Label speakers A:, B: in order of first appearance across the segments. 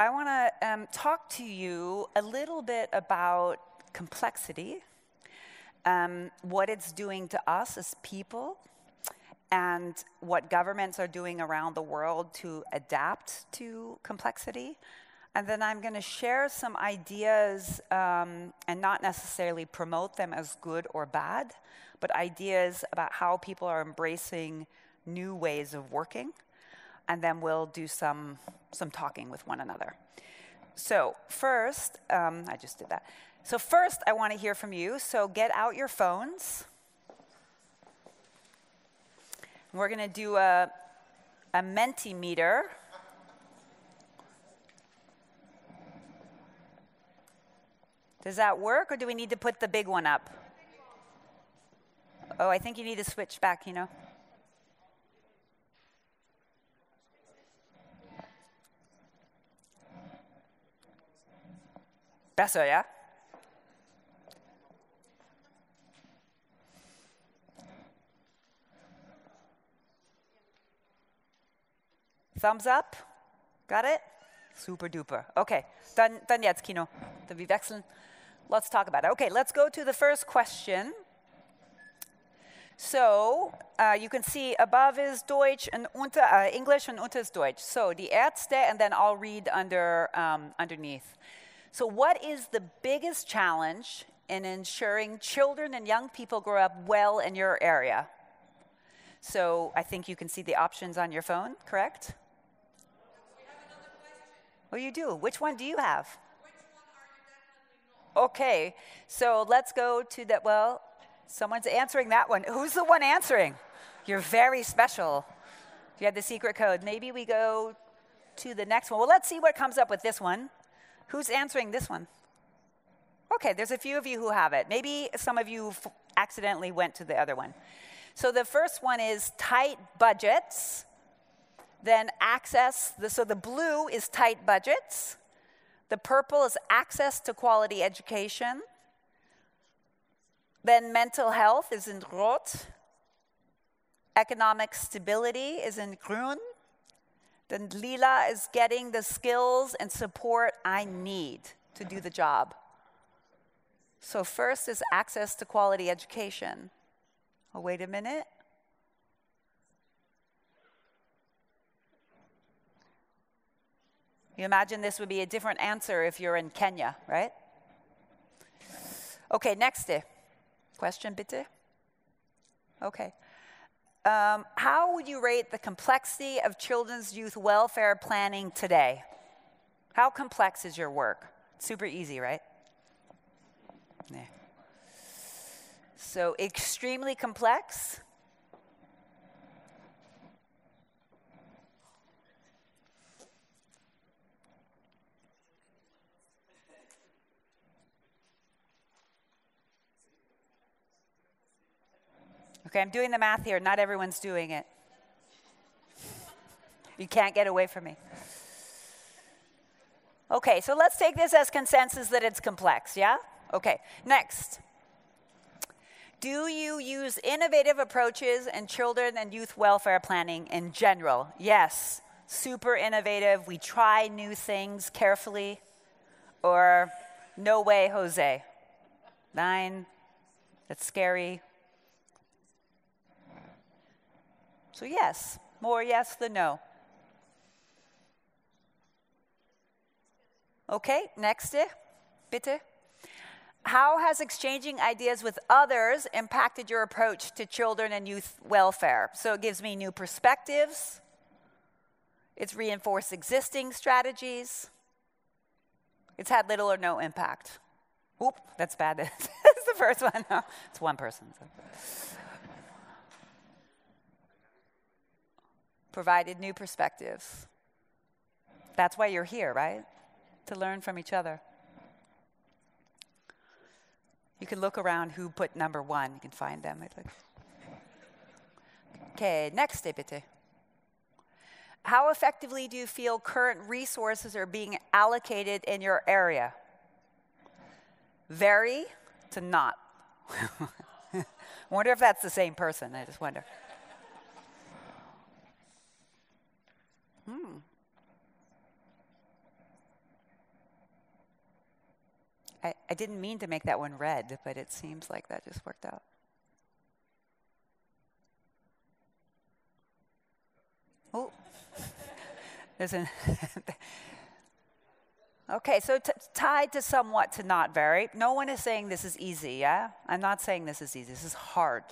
A: I want to um, talk to you a little bit about complexity, um, what it's doing to us as people, and what governments are doing around the world to adapt to complexity. And then I'm going to share some ideas um, and not necessarily promote them as good or bad, but ideas about how people are embracing new ways of working. And then we'll do some, some talking with one another. So, first, um, I just did that. So, first, I want to hear from you. So, get out your phones. We're going to do a, a Mentimeter. Does that work, or do we need to put the big one up? Oh, I think you need to switch back, you know. Besser, yeah? Thumbs up? Got it? Super duper. Okay, dann, dann jetzt, Kino. Dann wir wechseln. Let's talk about it. Okay, let's go to the first question. So, uh, you can see above is Deutsch and unter, uh, English and unter is Deutsch. So, die Ärzte, and then I'll read under, um, underneath. So, what is the biggest challenge in ensuring children and young people grow up well in your area? So, I think you can see the options on your phone, correct? Oh, you do? Which one do you have? Okay, so let's go to that. Well, someone's answering that one. Who's the one answering? You're very special. You had the secret code. Maybe we go to the next one. Well, let's see what comes up with this one. Who's answering this one? Okay, there's a few of you who have it. Maybe some of you accidentally went to the other one. So the first one is tight budgets. Then access, the, so the blue is tight budgets. The purple is access to quality education. Then mental health is in rot. Economic stability is in grün. Then lila is getting the skills and support I need to do the job. So first is access to quality education. Oh, wait a minute. You imagine this would be a different answer if you're in Kenya, right? Okay, next question, bitte. Okay. Um, how would you rate the complexity of children's youth welfare planning today? How complex is your work? Super easy, right? Yeah. So, extremely complex. Okay, I'm doing the math here. Not everyone's doing it. You can't get away from me. Okay, so let's take this as consensus that it's complex, yeah? Okay, next. Do you use innovative approaches in children and youth welfare planning in general? Yes, super innovative. We try new things carefully. Or, no way, Jose. Nine, that's scary. So, yes, more yes than no. Okay, next, eh, bitte. How has exchanging ideas with others impacted your approach to children and youth welfare? So it gives me new perspectives. It's reinforced existing strategies. It's had little or no impact. Oop, that's bad. that's the first one. No, it's one person. So. Provided new perspectives. That's why you're here, right? To learn from each other. You can look around who put number one. You can find them. Okay, next, bitte. How effectively do you feel current resources are being allocated in your area? Very to not. wonder if that's the same person. I just wonder. I, I didn't mean to make that one red, but it seems like that just worked out. Oh, there's an. okay, so t- tied to somewhat to not very. No one is saying this is easy, yeah? I'm not saying this is easy. This is hard,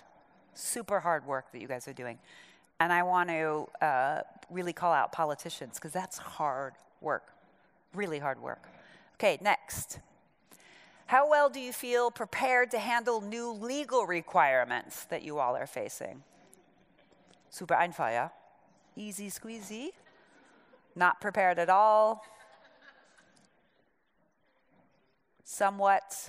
A: super hard work that you guys are doing. And I want to uh, really call out politicians because that's hard work, really hard work. Okay, next. How well do you feel prepared to handle new legal requirements that you all are facing? Super einfach, ja? Easy squeezy. Not prepared at all. Somewhat.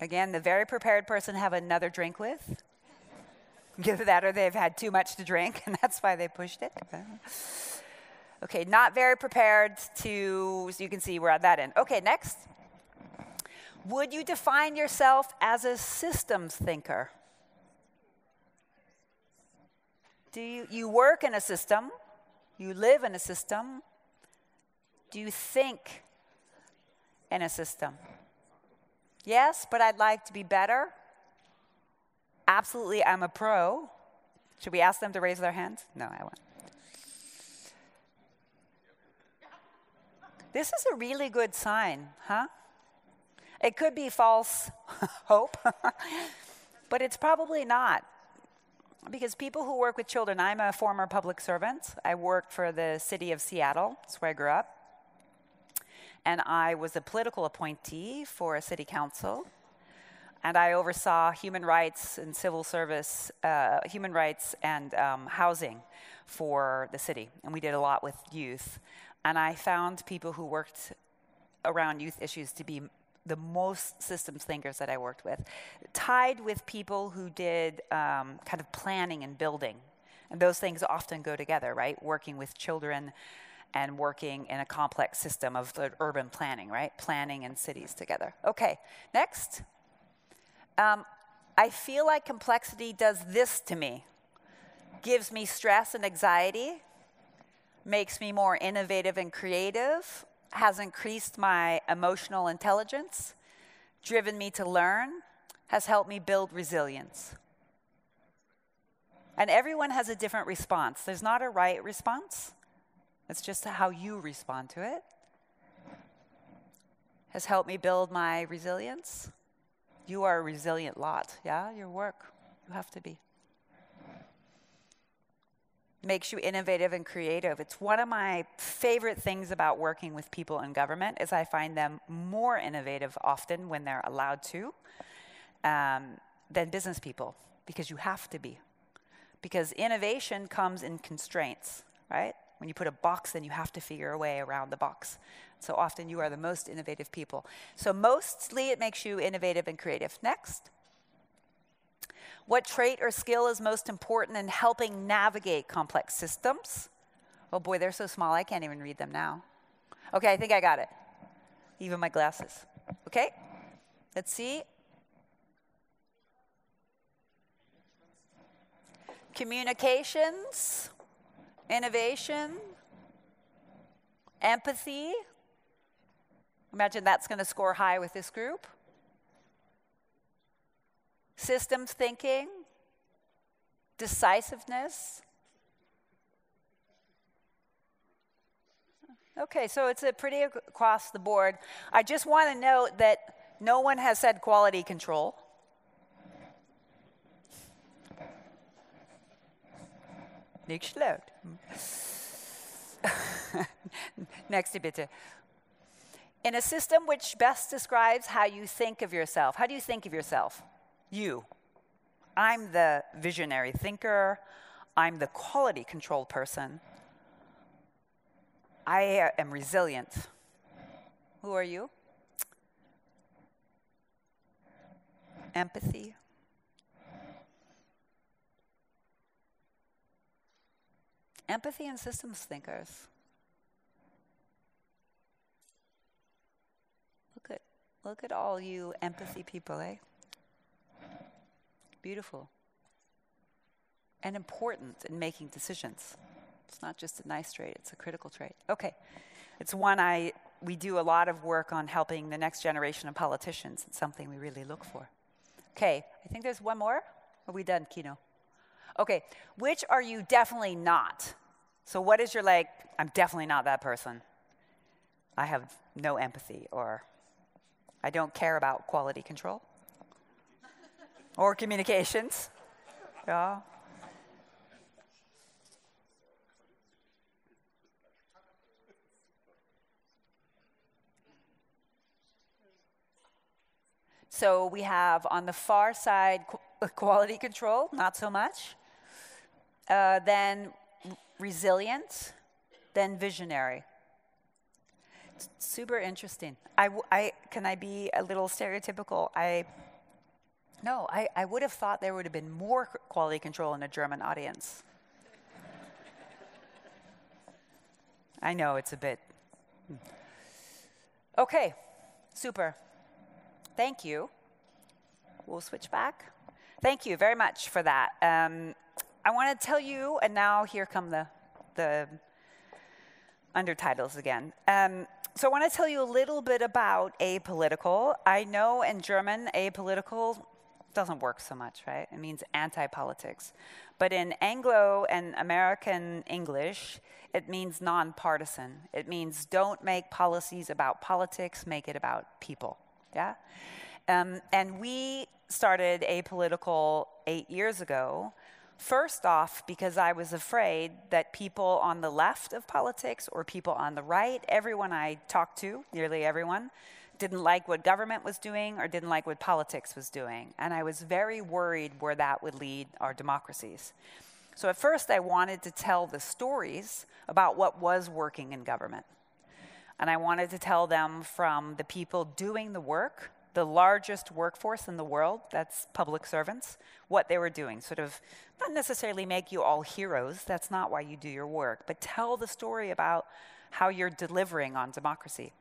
A: Again, the very prepared person have another drink with. Either that or they've had too much to drink, and that's why they pushed it. Okay, not very prepared to, so you can see we're at that end. Okay, next. Would you define yourself as a systems thinker? Do you, you work in a system? You live in a system? Do you think in a system? Yes, but I'd like to be better. Absolutely, I'm a pro. Should we ask them to raise their hands? No, I won't. This is a really good sign, huh? It could be false hope, but it's probably not. Because people who work with children, I'm a former public servant. I worked for the city of Seattle, that's where I grew up. And I was a political appointee for a city council and I oversaw human rights and civil service, uh, human rights and um, housing for the city. And we did a lot with youth. And I found people who worked around youth issues to be the most systems thinkers that I worked with, tied with people who did um, kind of planning and building. And those things often go together, right? Working with children and working in a complex system of urban planning, right? Planning and cities together. Okay, next. Um, I feel like complexity does this to me gives me stress and anxiety, makes me more innovative and creative, has increased my emotional intelligence, driven me to learn, has helped me build resilience. And everyone has a different response. There's not a right response, it's just how you respond to it. Has helped me build my resilience, you are a resilient lot, yeah? Your work, you have to be. Makes you innovative and creative. It's one of my favorite things about working with people in government is I find them more innovative often when they're allowed to um, than business people because you have to be. Because innovation comes in constraints, right? When you put a box, then you have to figure a way around the box. So often you are the most innovative people. So mostly it makes you innovative and creative. Next. What trait or skill is most important in helping navigate complex systems? Oh boy, they're so small I can't even read them now. Okay, I think I got it. Even my glasses. Okay, let's see. Communications, innovation, empathy, Imagine that's going to score high with this group. Systems thinking, decisiveness. Okay, so it's a pretty across the board. I just want to note that no one has said quality control. Nicht schlecht. Nächste bitte. in a system which best describes how you think of yourself. How do you think of yourself? You. I'm the visionary thinker. I'm the quality control person. I am resilient. Who are you? Empathy. Empathy and systems thinkers. Look at look at all you empathy people, eh? Beautiful. And important in making decisions. It's not just a nice trait, it's a critical trait. Okay. It's one I, we do a lot of work on helping the next generation of politicians. It's something we really look for. Okay, I think there's one more. Are we done, Kino? Okay, which are you definitely not? So, what is your like, I'm definitely not that person? I have no empathy, or I don't care about quality control or communications. Yeah. So we have on the far side quality control, not so much. Uh, then resilient, then visionary. It's super interesting. I, I, can I be a little stereotypical? I no, I, I would have thought there would have been more quality control in a German audience. I know it's a bit. Hmm. Okay, super. Thank you. We'll switch back. Thank you very much for that. Um, I want to tell you, and now here come the, the undertitles again. Um, so I want to tell you a little bit about apolitical. I know in German, apolitical doesn't work so much, right? It means anti politics. But in Anglo and American English, it means nonpartisan. It means don't make policies about politics, make it about people. Yeah? Um, and we started apolitical eight years ago. First off, because I was afraid that people on the left of politics or people on the right, everyone I talked to, nearly everyone, didn't like what government was doing or didn't like what politics was doing. And I was very worried where that would lead our democracies. So at first, I wanted to tell the stories about what was working in government. And I wanted to tell them from the people doing the work the largest workforce in the world, that's public servants, what they were doing. Sort of not necessarily make you all heroes, that's not why you do your work, but tell the story about how you're delivering on democracy.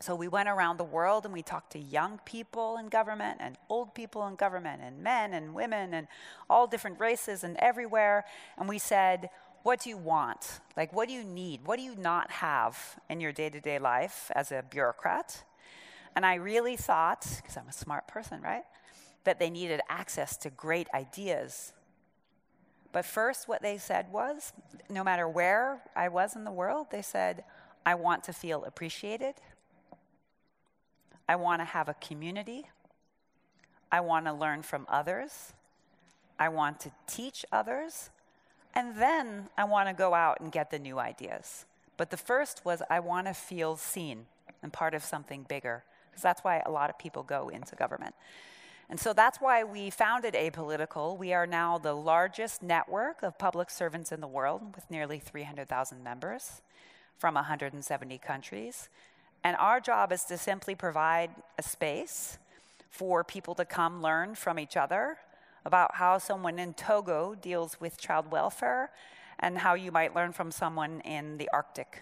A: So we went around the world and we talked to young people in government and old people in government and men and women and all different races and everywhere. And we said, What do you want? Like, what do you need? What do you not have in your day to day life as a bureaucrat? And I really thought, because I'm a smart person, right, that they needed access to great ideas. But first, what they said was no matter where I was in the world, they said, I want to feel appreciated. I want to have a community. I want to learn from others. I want to teach others. And then I want to go out and get the new ideas. But the first was I want to feel seen and part of something bigger because that's why a lot of people go into government. And so that's why we founded Apolitical. We are now the largest network of public servants in the world with nearly 300,000 members from 170 countries. And our job is to simply provide a space for people to come learn from each other about how someone in Togo deals with child welfare and how you might learn from someone in the Arctic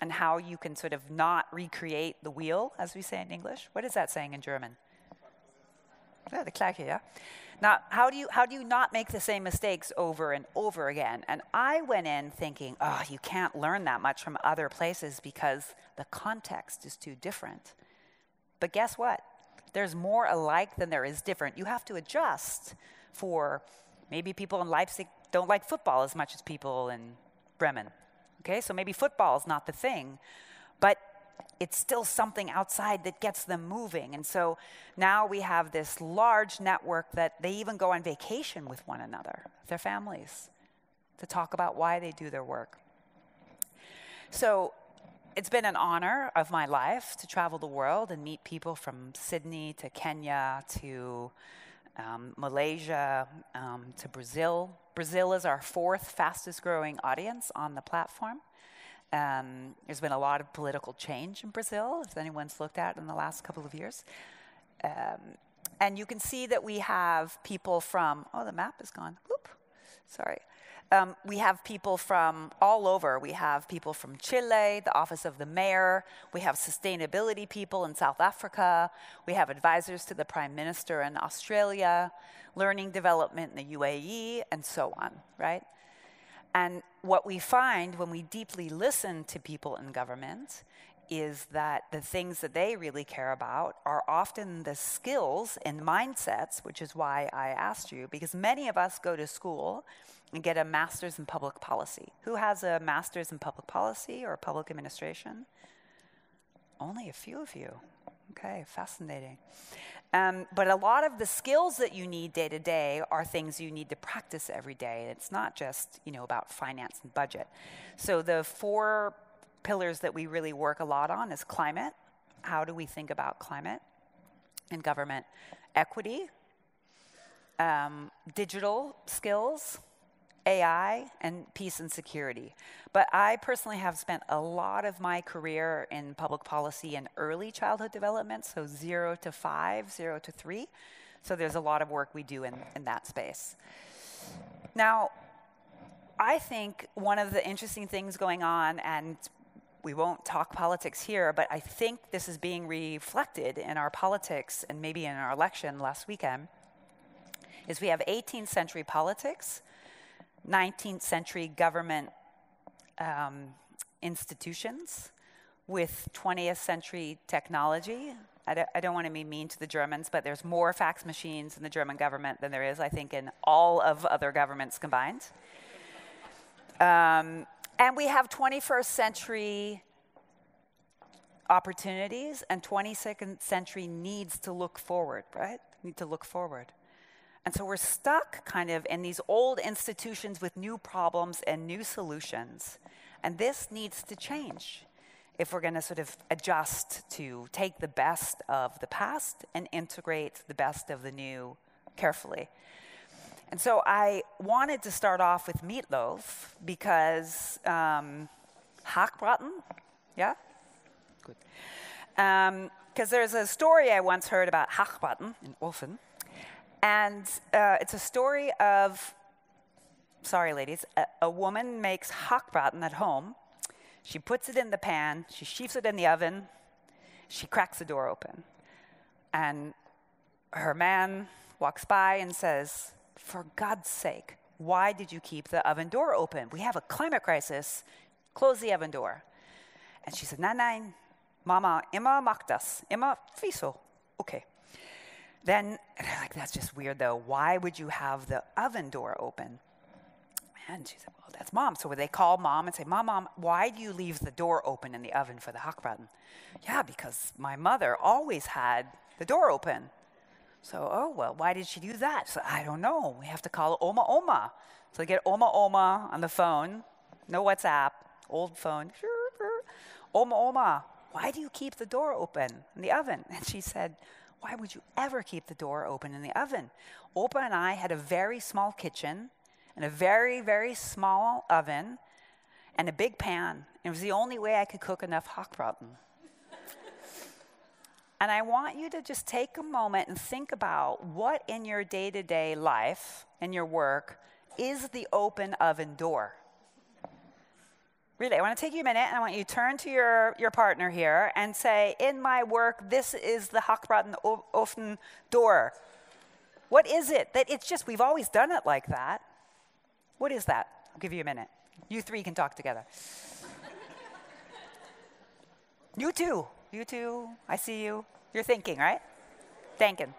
A: and how you can sort of not recreate the wheel, as we say in English. What is that saying in German? Yeah, the Gleiche, yeah. Now, how do you how do you not make the same mistakes over and over again? And I went in thinking, oh, you can't learn that much from other places because the context is too different. But guess what? There's more alike than there is different. You have to adjust for maybe people in Leipzig don't like football as much as people in Bremen Okay, so maybe football is not the thing, but it's still something outside that gets them moving. And so now we have this large network that they even go on vacation with one another, their families, to talk about why they do their work. So it's been an honor of my life to travel the world and meet people from Sydney to Kenya to um, Malaysia um, to Brazil. Brazil is our fourth fastest growing audience on the platform. Um, there's been a lot of political change in Brazil, if anyone's looked at in the last couple of years. Um, and you can see that we have people from, oh, the map is gone. Whoop, sorry. Um, we have people from all over. We have people from Chile, the Office of the Mayor. We have sustainability people in South Africa. We have advisors to the Prime Minister in Australia, learning development in the UAE, and so on, right? And what we find when we deeply listen to people in government is that the things that they really care about are often the skills and mindsets, which is why I asked you, because many of us go to school and get a master's in public policy. Who has a master's in public policy or public administration? Only a few of you. Okay, fascinating. Um, but a lot of the skills that you need day to day are things you need to practice every day. It's not just you know about finance and budget. So the four pillars that we really work a lot on is climate. How do we think about climate and government? Equity, um, digital skills, AI, and peace and security. But I personally have spent a lot of my career in public policy and early childhood development, so zero to five, zero to three. So there's a lot of work we do in, in that space. Now, I think one of the interesting things going on, and we won't talk politics here, but I think this is being reflected in our politics and maybe in our election last weekend, is we have 18th century politics, 19th century government um, institutions with 20th century technology. I don't, I don't want to be mean to the Germans, but there's more fax machines in the German government than there is, I think, in all of other governments combined. Um, and we have 21st century opportunities and 22nd century needs to look forward, right? Need to look forward. And so we're stuck kind of in these old institutions with new problems and new solutions. And this needs to change if we're going to sort of adjust to take the best of the past and integrate the best of the new carefully. And so I wanted to start off with meatloaf because um, hackbraten, yeah? Good. Because um, there's a story I once heard about hackbraten in Ofen. And uh, it's a story of, sorry ladies, a, a woman makes hackbraten at home. She puts it in the pan, she sheaves it in the oven, she cracks the door open. And her man walks by and says, for God's sake, why did you keep the oven door open? We have a climate crisis. Close the oven door. And she said, Nein, nein, Mama, immer macht das. Immer, wieso? Okay. Then, like, that's just weird though. Why would you have the oven door open? And she said, Well, that's mom. So they call mom and say, Mom, mom, why do you leave the door open in the oven for the hackbraten? Yeah, because my mother always had the door open. So, oh, well, why did she do that? So, I don't know. We have to call Oma Oma. So they get Oma Oma on the phone, no WhatsApp, old phone. Oma Oma, why do you keep the door open in the oven? And she said, why would you ever keep the door open in the oven? Opa and I had a very small kitchen and a very, very small oven and a big pan. It was the only way I could cook enough hackbraten. And I want you to just take a moment and think about what in your day to day life and your work is the open oven door. Really, I want to take you a minute and I want you to turn to your, your partner here and say, In my work, this is the Hackbraten oven door. What is it? That it's just, we've always done it like that. What is that? I'll give you a minute. You three can talk together. you too. You too. I see you. You're thinking, right? Thinking.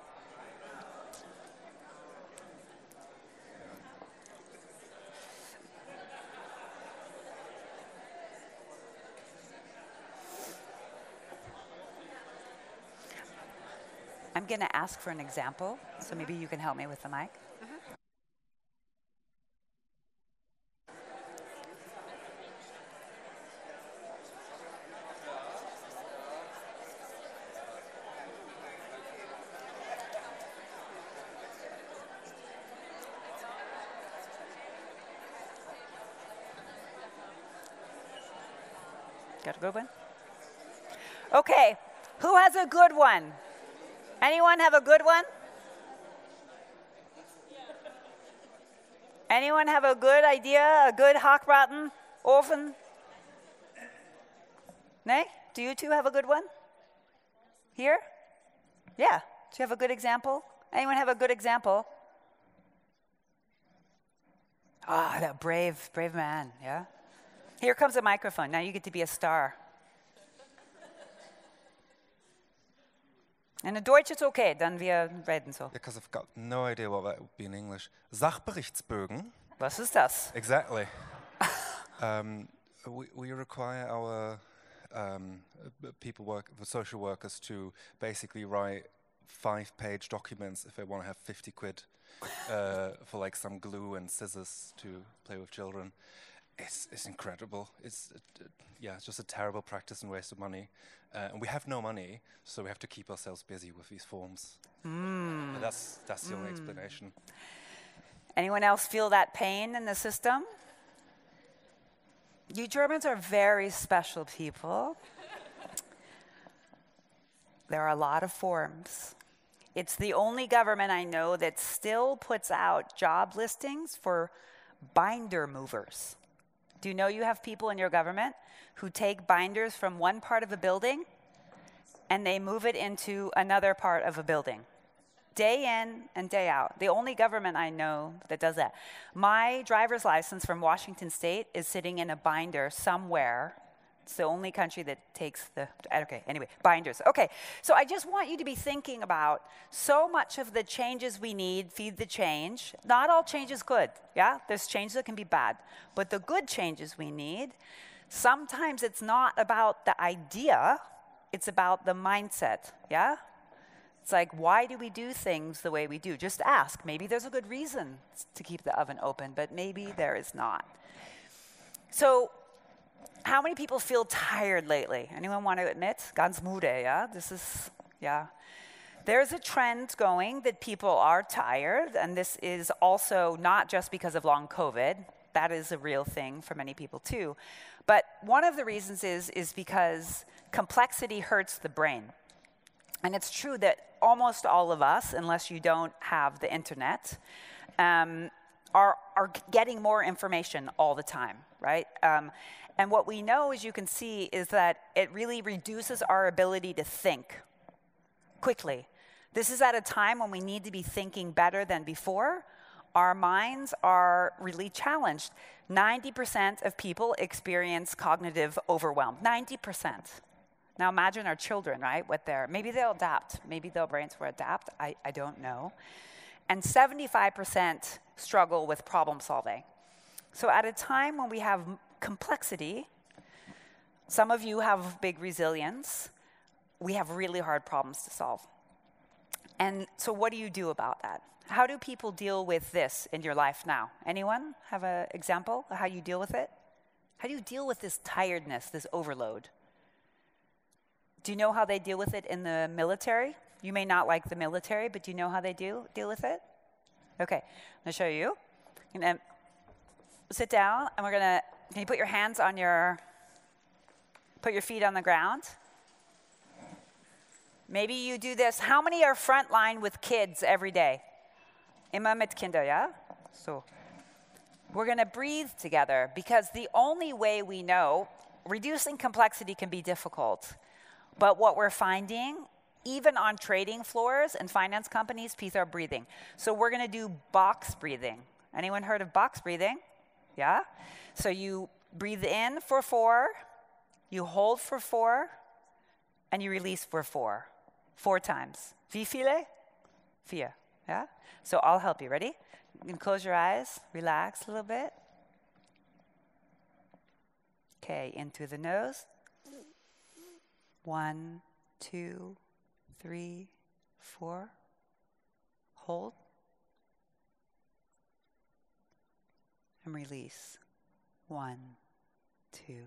A: I'm going to ask for an example, so maybe you can help me with the mic. Got a good one? Okay, who has a good one? Anyone have a good one? Anyone have a good idea, a good hackbraten oven? Nay? Do you two have a good one? Here? Yeah. Do you have a good example? Anyone have a good example? Ah, that brave, brave man, yeah? Here comes a microphone. Now you get to be a star. In Deutsch ist okay, dann wir reden so.
B: Because I've got no idea what that would be in English. Sachberichtsbögen.
A: Was ist das?
B: Exactly. um, we, we require our um, uh, people work, the social workers to basically write five-page documents if they want to have 50 quid uh, for like some glue and scissors to play with children. It's, it's incredible. It's uh, yeah, it's just a terrible practice and waste of money. Uh, and we have no money, so we have to keep ourselves busy with these forms.
A: Mm.
B: That's that's the only explanation.
A: Anyone else feel that pain in the system? You Germans are very special people. there are a lot of forms. It's the only government I know that still puts out job listings for binder movers. Do you know you have people in your government who take binders from one part of a building and they move it into another part of a building? Day in and day out. The only government I know that does that. My driver's license from Washington State is sitting in a binder somewhere it's the only country that takes the, okay, anyway, binders. Okay, so I just want you to be thinking about so much of the changes we need, feed the change. Not all change is good, yeah? There's change that can be bad. But the good changes we need, sometimes it's not about the idea, it's about the mindset, yeah? It's like, why do we do things the way we do? Just ask. Maybe there's a good reason to keep the oven open, but maybe there is not. So, how many people feel tired lately? Anyone want to admit? Ganz müde, yeah? This is, yeah. There's a trend going that people are tired, and this is also not just because of long COVID. That is a real thing for many people too. But one of the reasons is, is because complexity hurts the brain. And it's true that almost all of us, unless you don't have the internet, um, are, are getting more information all the time, right? Um, and what we know, as you can see, is that it really reduces our ability to think quickly. This is at a time when we need to be thinking better than before. Our minds are really challenged. 90% of people experience cognitive overwhelm. 90%. Now imagine our children, right? What they're, maybe they'll adapt. Maybe their brains will adapt. I, I don't know. And 75% struggle with problem solving. So at a time when we have complexity. Some of you have big resilience. We have really hard problems to solve. And so, what do you do about that? How do people deal with this in your life now? Anyone have an example of how you deal with it? How do you deal with this tiredness, this overload? Do you know how they deal with it in the military? You may not like the military, but do you know how they do deal with it? Okay, I'm gonna show you. Then sit down, and we're gonna can you put your hands on your, put your feet on the ground? Maybe you do this. How many are frontline with kids every day? Immer mit Kinder, ja? So, we're going to breathe together because the only way we know reducing complexity can be difficult. But what we're finding, even on trading floors and finance companies, people are breathing. So we're going to do box breathing. Anyone heard of box breathing? Yeah? So you breathe in for four, you hold for four, and you release for four. Four times. Wie viele? Vier. Yeah? So I'll help you. Ready? You can close your eyes, relax a little bit. Okay, in through the nose. One, two, three, four. Hold. And release. One, two,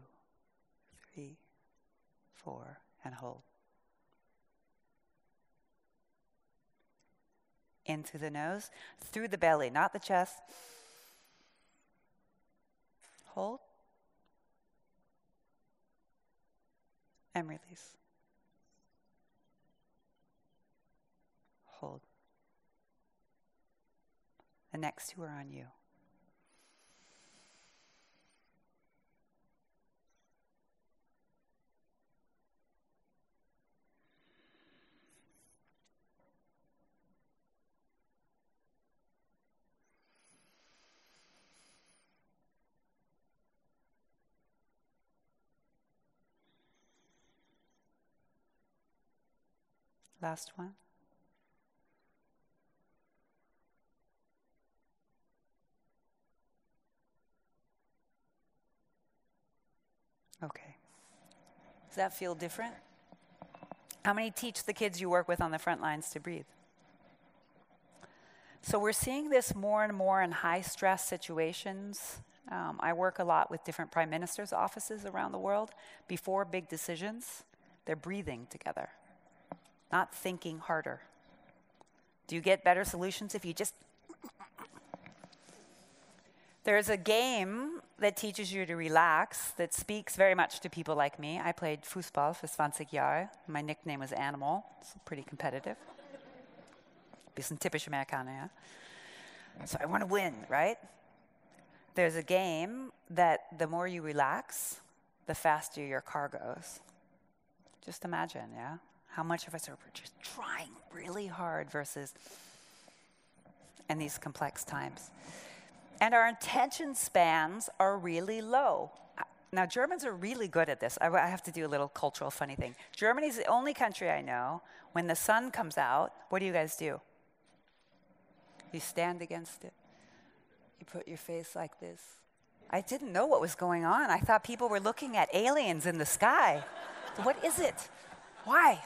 A: three, four, and hold. Into the nose, through the belly, not the chest. Hold. And release. hold. The next two are on you. Last one. Does that feel different? How many teach the kids you work with on the front lines to breathe? So we're seeing this more and more in high stress situations. Um, I work a lot with different prime ministers' offices around the world. Before big decisions, they're breathing together, not thinking harder. Do you get better solutions if you just there's a game that teaches you to relax that speaks very much to people like me. I played Fußball for 20 Jahre. My nickname was Animal. It's pretty competitive. Bisschen typisch Amerikaner, yeah? So I want to win, right? There's a game that the more you relax, the faster your car goes. Just imagine, yeah? How much of us are just trying really hard versus in these complex times and our attention spans are really low. Now, Germans are really good at this. I, I have to do a little cultural funny thing. Germany is the only country I know, when the sun comes out, what do you guys do? You stand against it. You put your face like this. I didn't know what was going on. I thought people were looking at aliens in the sky. what is it? Why?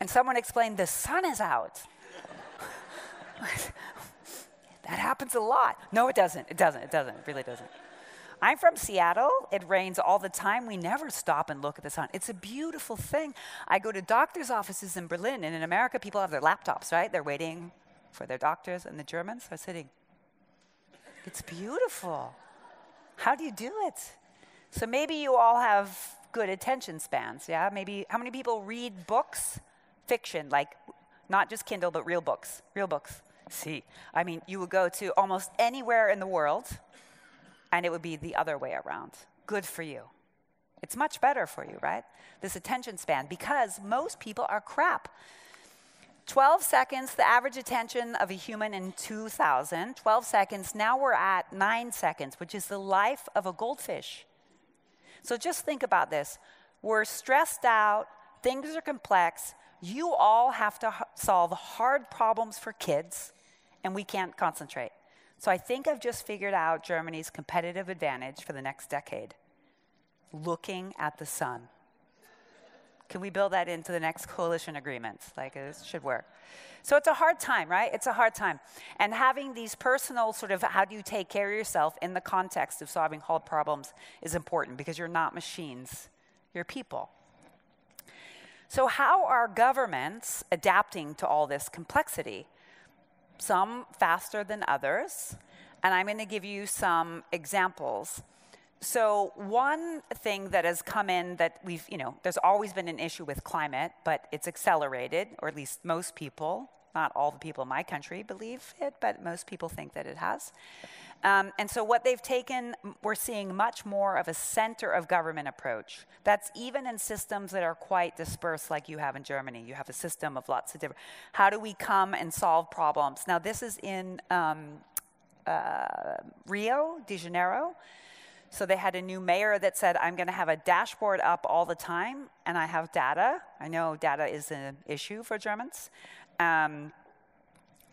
A: And someone explained the sun is out. That happens a lot. No, it doesn't. It doesn't. It doesn't. It really doesn't. I'm from Seattle. It rains all the time. We never stop and look at the sun. It's a beautiful thing. I go to doctors' offices in Berlin, and in America, people have their laptops, right? They're waiting for their doctors, and the Germans are sitting. It's beautiful. How do you do it? So maybe you all have good attention spans, yeah? Maybe how many people read books, fiction, like not just Kindle, but real books, real books? See, I mean, you would go to almost anywhere in the world and it would be the other way around. Good for you. It's much better for you, right? This attention span, because most people are crap. 12 seconds, the average attention of a human in 2000, 12 seconds. Now we're at nine seconds, which is the life of a goldfish. So just think about this. We're stressed out, things are complex, you all have to h- solve hard problems for kids, and we can't concentrate. So I think I've just figured out Germany's competitive advantage for the next decade looking at the sun. Can we build that into the next coalition agreement? Like, it should work. So it's a hard time, right? It's a hard time. And having these personal sort of how do you take care of yourself in the context of solving hard problems is important because you're not machines, you're people. So, how are governments adapting to all this complexity? Some faster than others, and I'm going to give you some examples. So, one thing that has come in that we've, you know, there's always been an issue with climate, but it's accelerated, or at least most people, not all the people in my country believe it, but most people think that it has. Um, and so, what they've taken, we're seeing much more of a center of government approach. That's even in systems that are quite dispersed, like you have in Germany. You have a system of lots of different. How do we come and solve problems? Now, this is in um, uh, Rio de Janeiro. So, they had a new mayor that said, I'm going to have a dashboard up all the time, and I have data. I know data is an issue for Germans. Um,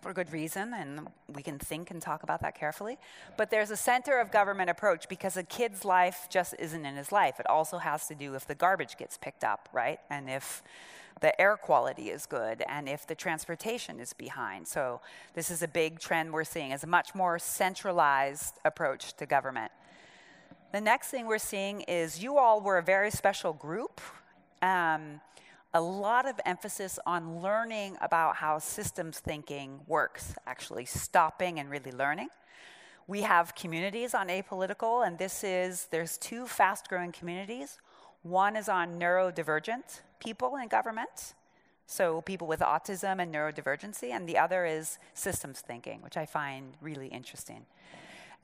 A: for good reason, and we can think and talk about that carefully. But there's a center of government approach because a kid's life just isn't in his life. It also has to do if the garbage gets picked up, right? And if the air quality is good and if the transportation is behind. So this is a big trend we're seeing is a much more centralized approach to government. The next thing we're seeing is you all were a very special group. Um, a lot of emphasis on learning about how systems thinking works, actually stopping and really learning. We have communities on apolitical, and this is there's two fast growing communities. One is on neurodivergent people in government, so people with autism and neurodivergency, and the other is systems thinking, which I find really interesting.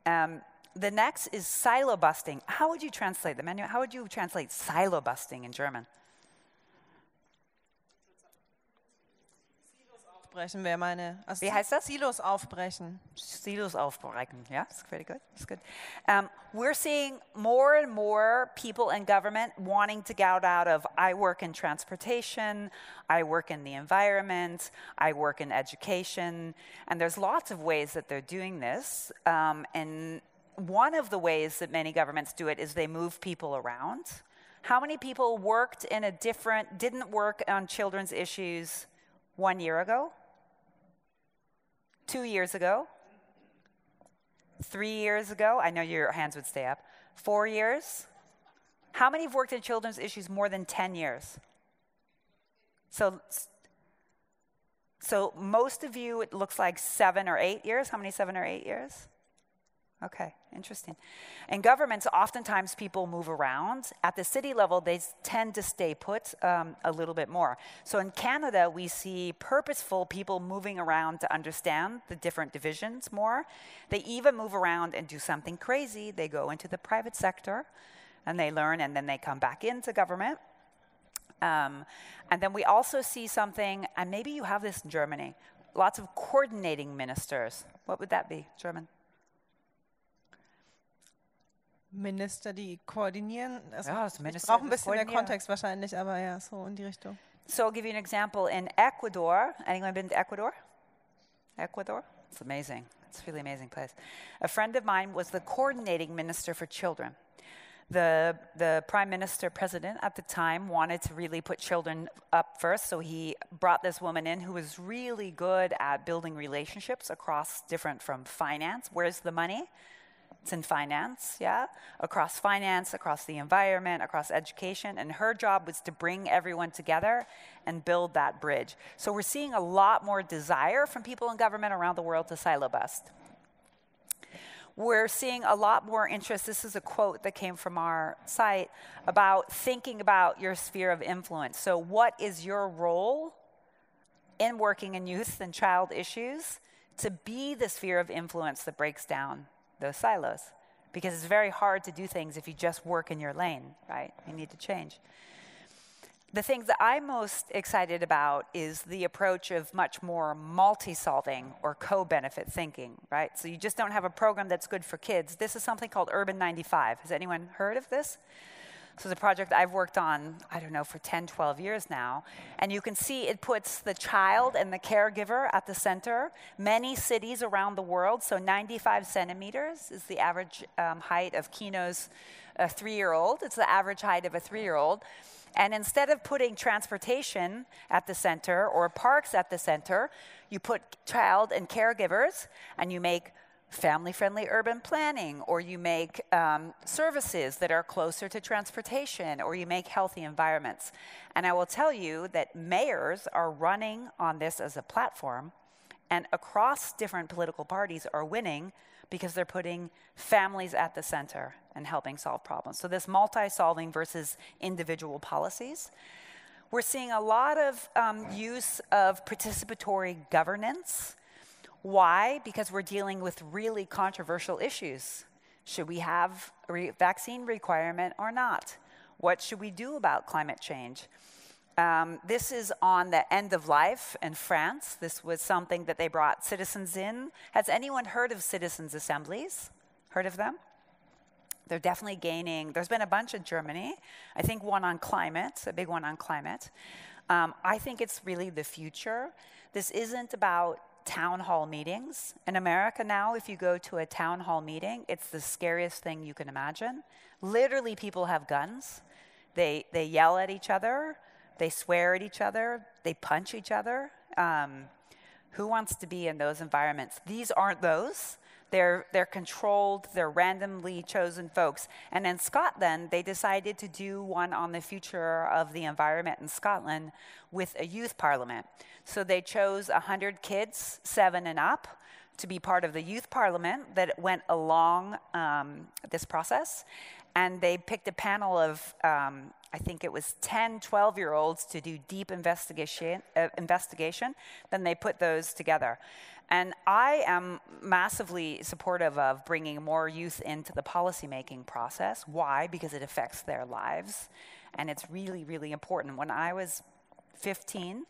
A: Um, the next is silo busting. How would you translate the menu? How would you translate silo busting in German?
C: Aufbrechen wäre meine. Also
A: Wie heißt das?
C: Silos aufbrechen.
A: silos aufbrechen. Yeah, it's pretty good. It's good. Um, we're seeing more and more people in government wanting to get out of I work in transportation, I work in the environment, I work in education, and there's lots of ways that they're doing this. Um, and one of the ways that many governments do it is they move people around. How many people worked in a different, didn't work on children's issues one year ago? Two years ago? Three years ago? I know your hands would stay up. Four years? How many have worked in children's issues more than 10 years? So, so most of you, it looks like seven or eight years. How many seven or eight years? Okay, interesting. In governments, oftentimes people move around. At the city level, they tend to stay put um, a little bit more. So in Canada, we see purposeful people moving around to understand the different divisions more. They even move around and do something crazy. They go into the private sector and they learn, and then they come back into government. Um, and then we also see something, and maybe you have this in Germany lots of coordinating ministers. What would that be, German?
C: Minister, die koordinieren. Also
A: Ja, das Minister,
C: ein bisschen mehr. Kontext wahrscheinlich, aber ja, so in die Richtung.
A: So I'll give you an example. In Ecuador, anyone been to Ecuador? Ecuador? It's amazing. It's a really amazing place. A friend of mine was the coordinating minister for children. The, the prime minister president at the time wanted to really put children up first, so he brought this woman in who was really good at building relationships across different from finance. Where's the money? It's in finance, yeah? Across finance, across the environment, across education. And her job was to bring everyone together and build that bridge. So we're seeing a lot more desire from people in government around the world to silo bust. We're seeing a lot more interest. This is a quote that came from our site about thinking about your sphere of influence. So, what is your role in working in youth and child issues to be the sphere of influence that breaks down those silos? Because it's very hard to do things if you just work in your lane, right? You need to change. The things that I'm most excited about is the approach of much more multi solving or co benefit thinking, right? So you just don't have a program that's good for kids. This is something called Urban 95. Has anyone heard of this? So the project I've worked on, I don't know, for 10, 12 years now. And you can see it puts the child and the caregiver at the center. Many cities around the world, so 95 centimeters is the average um, height of Kino's a three year old. It's the average height of a three year old. And instead of putting transportation at the center or parks at the center, you put child and caregivers and you make family friendly urban planning, or you make um, services that are closer to transportation, or you make healthy environments. And I will tell you that mayors are running on this as a platform, and across different political parties are winning because they're putting families at the center and helping solve problems. So, this multi solving versus individual policies. We're seeing a lot of um, use of participatory governance. Why? Because we're dealing with really controversial issues. Should we have a re- vaccine requirement or not? What should we do about climate change? Um, this is on the end of life in France. This was something that they brought citizens in. Has anyone heard of citizens' assemblies? Heard of them? They're definitely gaining. There's been a bunch in Germany. I think one on climate, a big one on climate. Um, I think it's really the future. This isn't about town hall meetings. In America now, if you go to a town hall meeting, it's the scariest thing you can imagine. Literally, people have guns. They, they yell at each other. They swear at each other. They punch each other. Um, who wants to be in those environments? These aren't those. They're, they're controlled, they're randomly chosen folks. And in Scotland, they decided to do one on the future of the environment in Scotland with a youth parliament. So they chose 100 kids, seven and up, to be part of the youth parliament that went along um, this process. And they picked a panel of, um, I think it was 10, 12 year olds to do deep investigation, uh, investigation. Then they put those together. And I am massively supportive of bringing more youth into the policymaking process. Why? Because it affects their lives. And it's really, really important. When I was 15,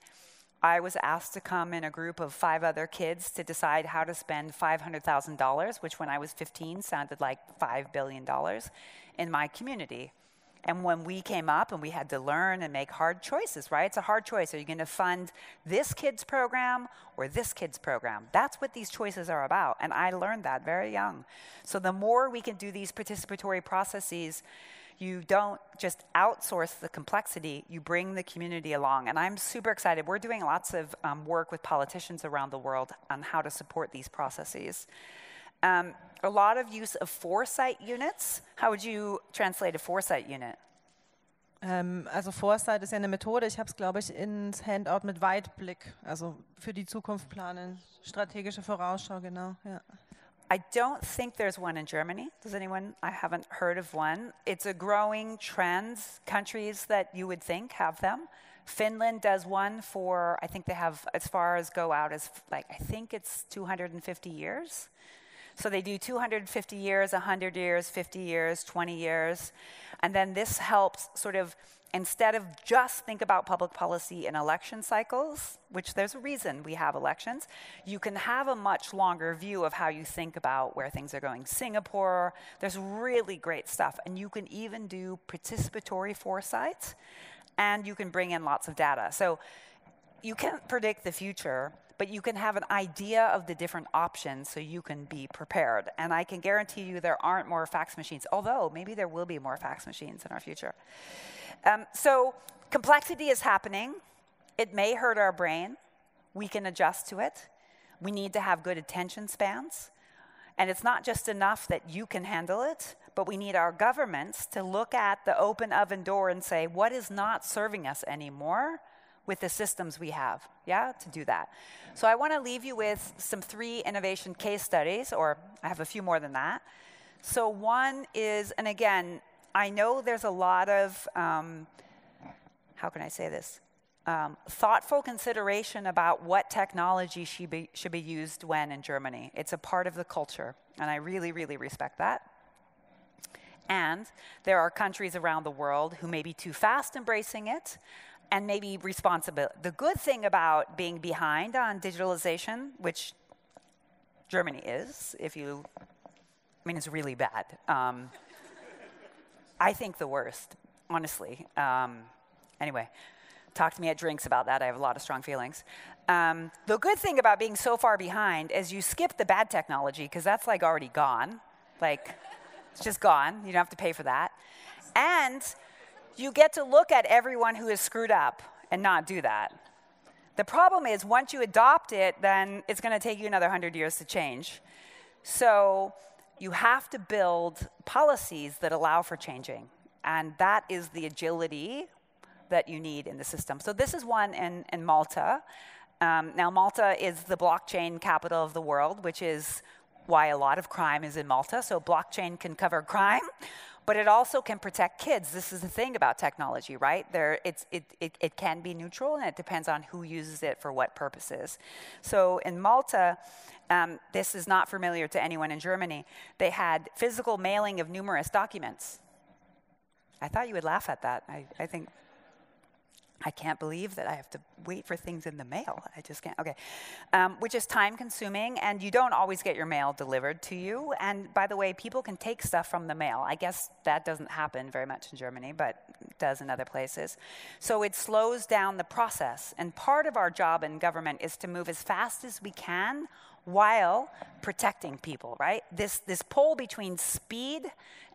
A: I was asked to come in a group of five other kids to decide how to spend $500,000, which when I was 15 sounded like $5 billion, in my community. And when we came up and we had to learn and make hard choices, right? It's a hard choice. Are you going to fund this kid's program or this kid's program? That's what these choices are about. And I learned that very young. So the more we can do these participatory processes, you don't just outsource the complexity, you bring the community along. And I'm super excited. We're doing lots of um, work with politicians around the world on how to support these processes. Um, a lot of use of foresight units. How would you translate a foresight unit?
C: Ähm, also Foresight ist ja eine Methode, ich habe es, glaube ich, ins Handout mit Weitblick, also für die Zukunft planen, strategische Vorausschau, genau. Ja.
A: I don't think there's one in Germany. Does anyone? I haven't heard of one. It's a growing trend. Countries that you would think have them. Finland does one for, I think they have as far as go out as, like, I think it's 250 years. So they do 250 years, 100 years, 50 years, 20 years. And then this helps sort of, instead of just think about public policy in election cycles, which there's a reason we have elections, you can have a much longer view of how you think about where things are going. Singapore, there's really great stuff. And you can even do participatory foresight, and you can bring in lots of data. So you can't predict the future, but you can have an idea of the different options so you can be prepared. And I can guarantee you there aren't more fax machines, although maybe there will be more fax machines in our future. Um, so complexity is happening. It may hurt our brain. We can adjust to it. We need to have good attention spans. And it's not just enough that you can handle it, but we need our governments to look at the open oven door and say, what is not serving us anymore? With the systems we have, yeah, to do that. So I want to leave you with some three innovation case studies, or I have a few more than that. So one is, and again, I know there's a lot of, um, how can I say this? Um, thoughtful consideration about what technology should be, should be used when in Germany. It's a part of the culture, and I really, really respect that. And there are countries around the world who may be too fast embracing it, and maybe responsibility. The good thing about being behind on digitalization, which Germany is, if you, I mean, it's really bad. Um, I think the worst, honestly. Um, anyway, talk to me at drinks about that. I have a lot of strong feelings. Um, the good thing about being so far behind is you skip the bad technology because that's like already gone. Like, it's just gone. You don't have to pay for that. And you get to look at everyone who is screwed up and not do that. The problem is, once you adopt it, then it's going to take you another 100 years to change. So you have to build policies that allow for changing. And that is the agility that you need in the system. So this is one in, in Malta. Um, now, Malta is the blockchain capital of the world, which is why a lot of crime is in Malta. So blockchain can cover crime but it also can protect kids. This is the thing about technology, right? There, it's, it, it, it can be neutral, and it depends on who uses it for what purposes. So in Malta, um, this is not familiar to anyone in Germany. They had physical mailing of numerous documents. I thought you would laugh at that. I, I think I can't believe that I have to wait for things in the mail. I just can't. Okay. Um, which is time consuming, and you don't always get your mail delivered to you. And by the way, people can take stuff from the mail. I guess that doesn't happen very much in Germany, but does in other places. So it slows down the process. And part of our job in government is to move as fast as we can while protecting people, right? This, this pull between speed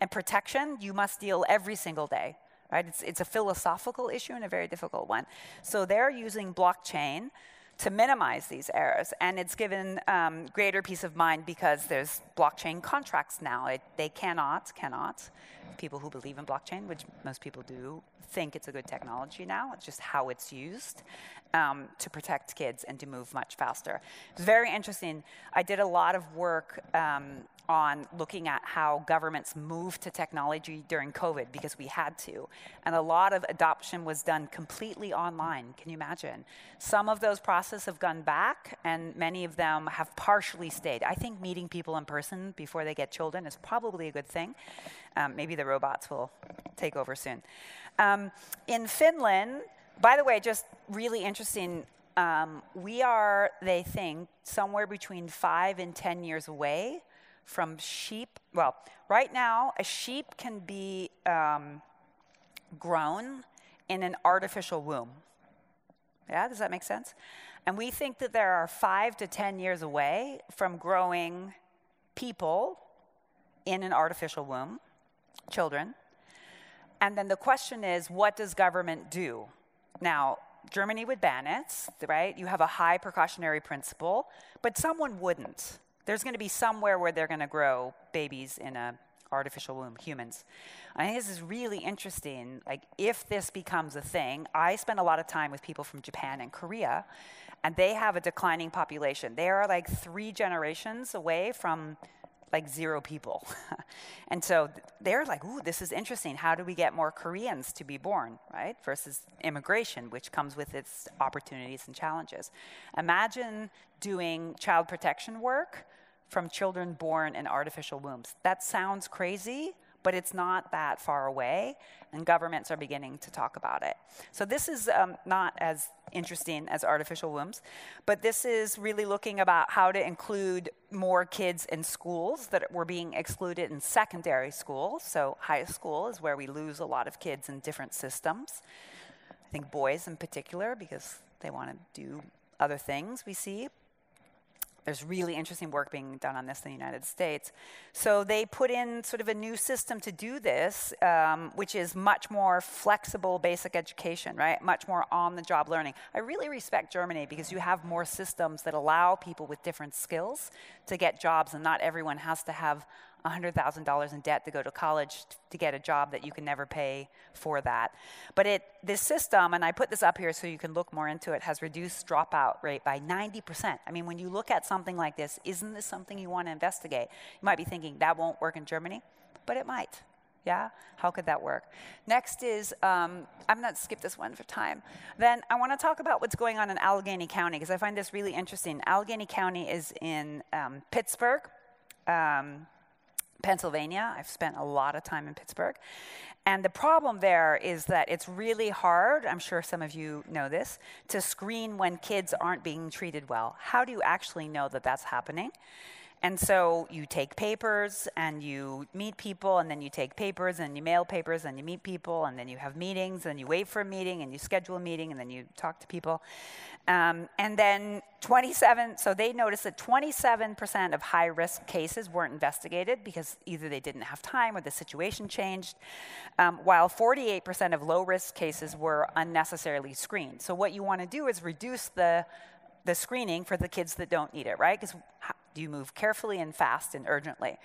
A: and protection, you must deal every single day right? It's, it's a philosophical issue and a very difficult one. So they're using blockchain to minimize these errors, and it's given um, greater peace of mind because there's blockchain contracts now. It, they cannot, cannot, people who believe in blockchain, which most people do, think it's a good technology now. It's just how it's used um, to protect kids and to move much faster. It's very interesting. I did a lot of work um, on looking at how governments moved to technology during COVID because we had to. And a lot of adoption was done completely online. Can you imagine? Some of those processes have gone back, and many of them have partially stayed. I think meeting people in person before they get children is probably a good thing. Um, maybe the robots will take over soon. Um, in Finland, by the way, just really interesting Um, we are, they think, somewhere between five and 10 years away from sheep. Well, right now, a sheep can be um, grown in an artificial womb. Yeah, does that make sense? And we think that there are five to 10 years away from growing people in an artificial womb, children. And then the question is, what does government do? Now, Germany would ban it, right? You have a high precautionary principle, but someone wouldn't. There's going to be somewhere where they're going to grow babies in a artificial womb, humans. I think this is really interesting. Like, if this becomes a thing, I spend a lot of time with people from Japan and Korea, and they have a declining population. They are like three generations away from like zero people. and so they're like, ooh, this is interesting. How do we get more Koreans to be born, right? Versus immigration, which comes with its opportunities and challenges. Imagine doing child protection work from children born in artificial wombs. That sounds crazy, but it's not that far away, and governments are beginning to talk about it. So this is um, not as interesting as artificial wombs, but this is really looking about how to include more kids in schools that were being excluded in secondary school. So high school is where we lose a lot of kids in different systems. I think boys in particular, because they want to do other things we see there's really interesting work being done on this in the United States. So they put in sort of a new system to do this, um, which is much more flexible basic education, right? Much more on the job learning. I really respect Germany because you have more systems that allow people with different skills to get jobs, and not everyone has to have $100,000 in debt to go to college to get a job that you can never pay for that. But it, this system, and I put this up here so you can look more into it, has reduced dropout rate by 90%. I mean, when you look at something like this, isn't this something you want to investigate? You might be thinking, that won't work in Germany, but it might. Yeah? How could that work? Next is, um, I'm going to skip this one for time. Then I want to talk about what's going on in Allegheny County because I find this really interesting. Allegheny County is in um, Pittsburgh. Um, Pennsylvania. I've spent a lot of time in Pittsburgh. And the problem there is that it's really hard, I'm sure some of you know this, to screen when kids aren't being treated well. How do you actually know that that's happening? And so you take papers and you meet people, and then you take papers and you mail papers and you meet people, and then you have meetings and you wait for a meeting and you schedule a meeting and then you talk to people. Um, and then 27, so they noticed that 27% of high risk cases weren't investigated because either they didn't have time or the situation changed, um, while 48% of low risk cases were unnecessarily screened. So, what you want to do is reduce the the screening for the kids that don't need it, right? Because do you move carefully and fast and urgently?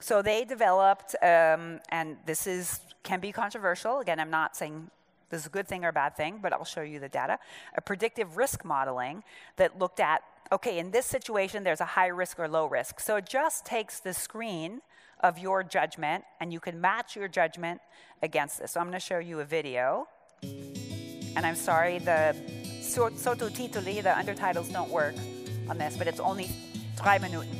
A: So they developed, um, and this is can be controversial. Again, I'm not saying this is a good thing or a bad thing, but I'll show you the data. A predictive risk modeling that looked at okay, in this situation, there's a high risk or low risk. So it just takes the screen of your judgment, and you can match your judgment against this. So I'm going to show you a video. And I'm sorry, the sottotitoli, the undertitles don't work on this, but it's only drei Minuten.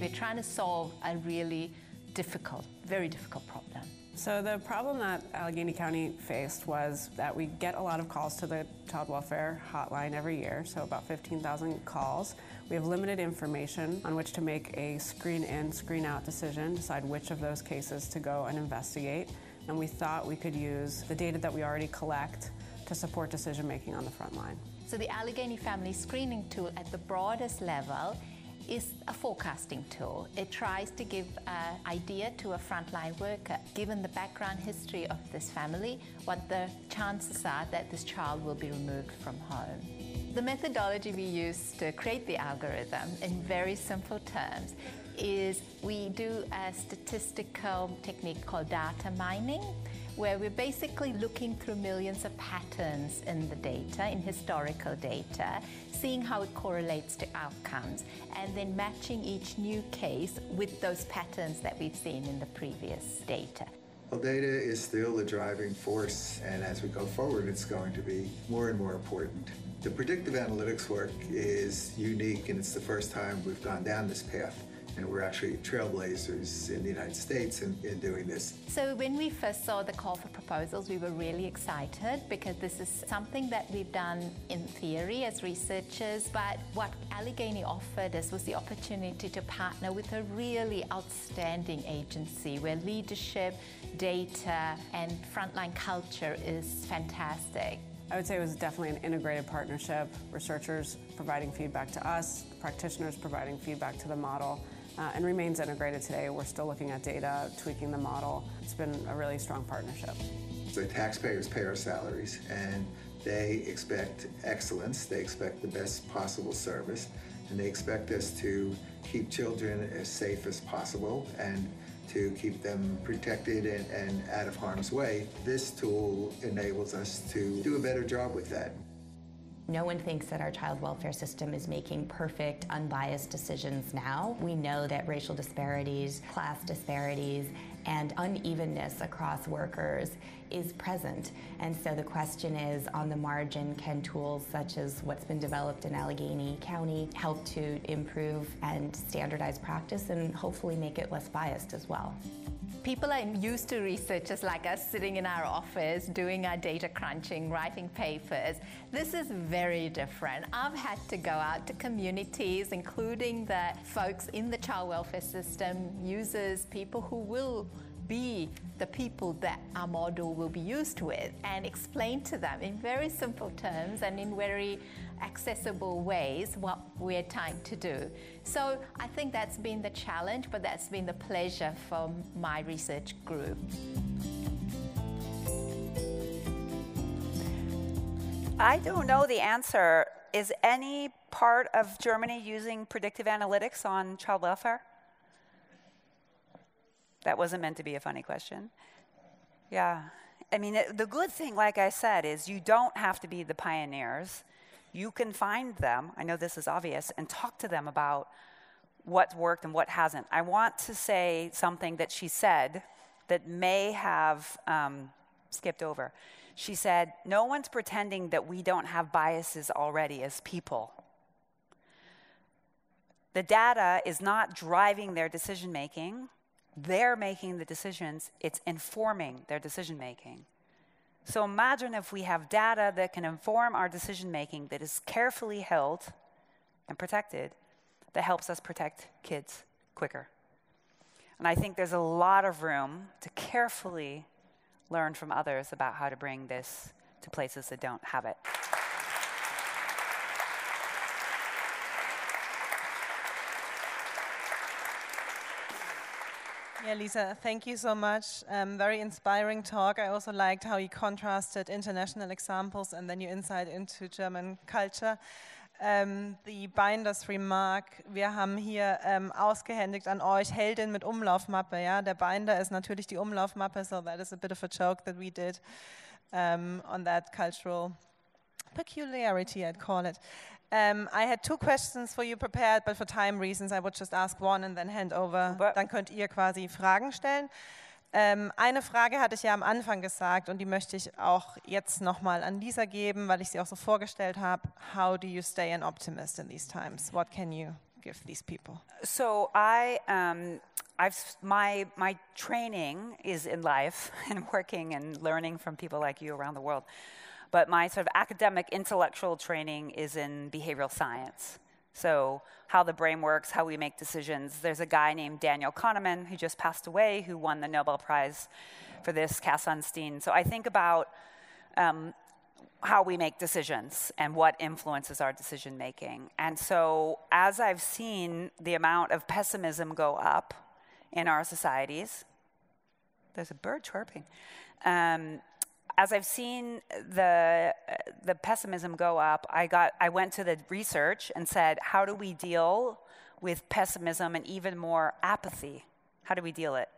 D: We're trying to solve a really difficult, very difficult problem.
E: So the problem that Allegheny County faced was that we get a lot of calls to the child welfare hotline every year, so about 15,000 calls. We have limited information on which to make a screen in, screen out decision, decide which of those cases to go and investigate. And we thought we could use the data that we already collect to support decision making on the front line.
D: So the Allegheny Family Screening Tool at the broadest level is a forecasting tool. It tries to give an idea to a frontline worker, given the background history of this family, what the chances are that this child will be removed from home. The methodology we use to create the algorithm, in very simple terms, is we do a statistical technique called data mining where we're basically looking through millions of patterns in the data, in historical data, seeing how it correlates to outcomes, and then matching each new case with those patterns that we've seen in the previous data.
F: Well, data is still a driving force, and as we go forward, it's going to be more and more important. The predictive analytics work is unique, and it's the first time we've gone down this path And we're actually trailblazers in the United States in, in doing this.
D: So, when we first saw the call for proposals, we were really excited because this is something that we've done in theory as researchers. But what Allegheny offered us was the opportunity to partner with a really outstanding agency where leadership, data, and frontline culture is fantastic.
E: I would say it was definitely an integrated partnership, researchers providing feedback to us, practitioners providing feedback to the model, uh, and remains integrated today. We're still looking at data, tweaking the model. It's been a really strong partnership.
F: The taxpayers pay our salaries, and they expect excellence, they expect the best possible service, and they expect us to keep children as safe as possible and to keep them protected and, and out of harm's way. This tool enables us to do a better job with that.
G: No one thinks that our child welfare system is making perfect, unbiased decisions now. We know that racial disparities, class disparities, and unevenness across workers is present. And so the question is on the margin can tools such as what's been developed in Allegheny County help to improve and standardize practice and hopefully make it less biased as well?
D: People are used to researchers like us sitting in our office doing our data crunching, writing papers. This is very different. I've had to go out to communities, including the folks in the child welfare system, users, people who will be the people that our model will be used with and explain to them in very simple terms and in very accessible ways what we're trying to do. So I think that's been the challenge, but that's been the pleasure for my research group.
A: I don't know the answer. Is any part of Germany using predictive analytics on child welfare? That wasn't meant to be a funny question. Yeah. I mean, it, the good thing, like I said, is you don't have to be the pioneers. You can find them, I know this is obvious, and talk to them about what's worked and what hasn't. I want to say something that she said that may have um, skipped over. She said, No one's pretending that we don't have biases already as people. The data is not driving their decision making, they're making the decisions, it's informing their decision making. So imagine if we have data that can inform our decision making that is carefully held and protected, that helps us protect kids quicker. And I think there's a lot of room to carefully learn from others about how to bring this to places that don't have it.
C: Yeah, Lisa, thank you so much. Um, very inspiring talk. I also liked how you contrasted international examples and then your insight into German culture. Ähm, die Binders Remark, wir haben hier ähm, ausgehändigt an euch Heldin mit Umlaufmappe. Ja? Der Binder ist natürlich die Umlaufmappe, so that is a bit of a joke that we did um, on that cultural peculiarity, I'd call it. Um, I had two questions for you prepared, but for time reasons I would just ask one and then hand over.
A: Super.
C: Dann könnt ihr quasi Fragen stellen. Ähm, eine Frage hatte ich ja am Anfang gesagt und die möchte ich auch jetzt nochmal an Lisa geben, weil ich sie auch so vorgestellt habe. How do you stay an optimist in these times? What can you give these people?
A: So I, um, I've my my training is in life and working and learning from people like you around the world. But my sort of academic intellectual training is in behavioral science. So, how the brain works, how we make decisions. There's a guy named Daniel Kahneman who just passed away who won the Nobel Prize for this, Cass Sunstein. So, I think about um, how we make decisions and what influences our decision making. And so, as I've seen the amount of pessimism go up in our societies, there's a bird chirping. Um, as I've seen the uh, the pessimism go up, I got I went to the research and said, how do we deal with pessimism and even more apathy? How do we deal it?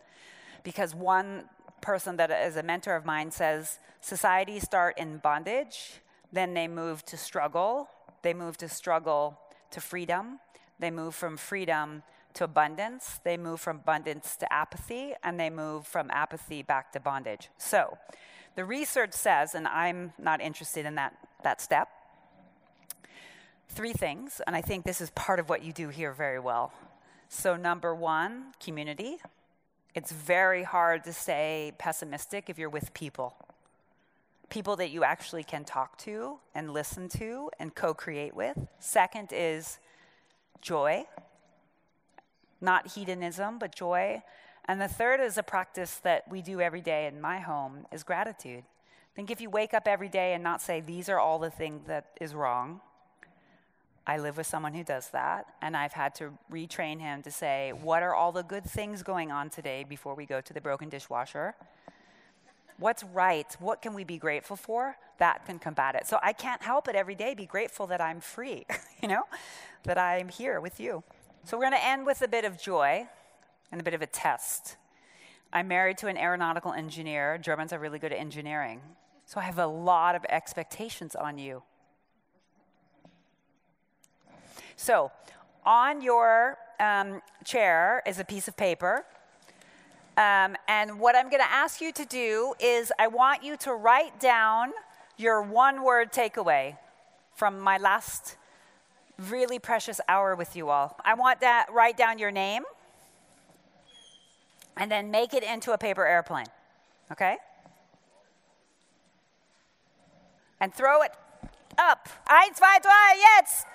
A: Because one person that is a mentor of mine says societies start in bondage, then they move to struggle, they move to struggle to freedom, they move from freedom to abundance, they move from abundance to apathy, and they move from apathy back to bondage. So, the research says, and I'm not interested in that, that step, three things, and I think this is part of what you do here very well. So, number one, community. It's very hard to stay pessimistic if you're with people. People that you actually can talk to and listen to and co create with. Second is joy, not hedonism, but joy. And the third is a practice that we do every day in my home is gratitude. I think if you wake up every day and not say, these are all the things that is wrong, I live with someone who does that, and I've had to retrain him to say, What are all the good things going on today before we go to the broken dishwasher? What's right? What can we be grateful for? That can combat it. So I can't help it every day be grateful that I'm free, you know, that I'm here with you. So we're going to end with a bit of joy and a bit of a test. I'm married to an aeronautical engineer. Germans are really good at engineering. So I have a lot of expectations on you. So, on your um, chair is a piece of paper. Um, and what I'm going to ask you to do is, I want you to write down your one word takeaway from my last really precious hour with you all. I want that, write down your name and then make it into a paper airplane. Okay? And throw it up. Eins, zwei, drei, jetzt!